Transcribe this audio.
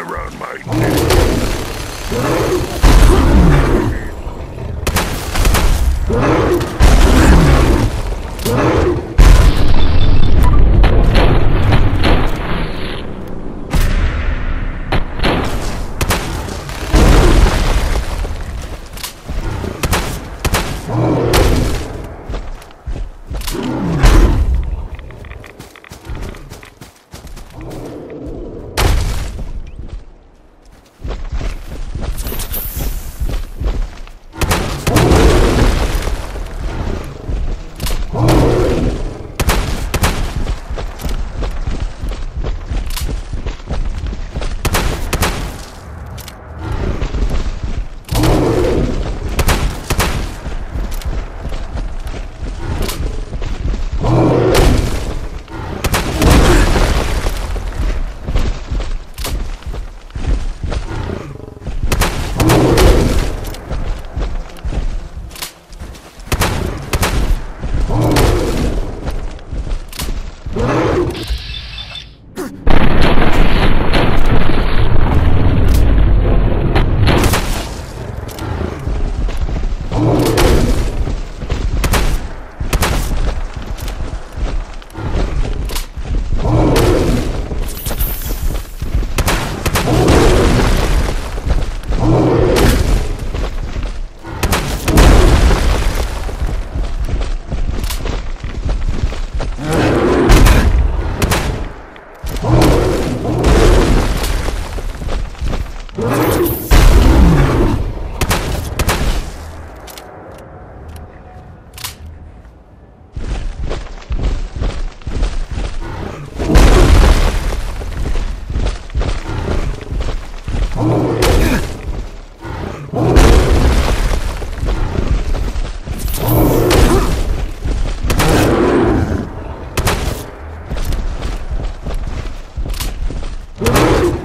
around my neck. Let's go.